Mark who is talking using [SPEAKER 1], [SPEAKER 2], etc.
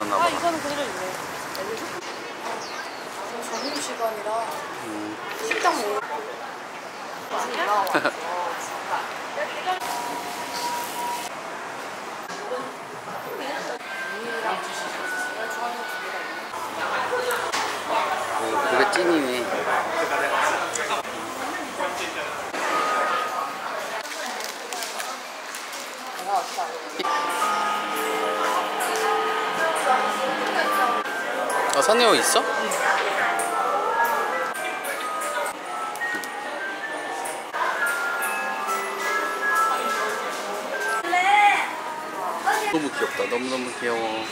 [SPEAKER 1] 아
[SPEAKER 2] 봐.
[SPEAKER 1] 이거는 그대로 있네. 점심 시간이라
[SPEAKER 2] 음.
[SPEAKER 1] 식당 먹. 나와.
[SPEAKER 2] 오, 그게 찐이네.
[SPEAKER 1] 내가 어떻게?
[SPEAKER 2] 아, 선혜호 있어? 너무 귀엽다. 너무너무 귀여워.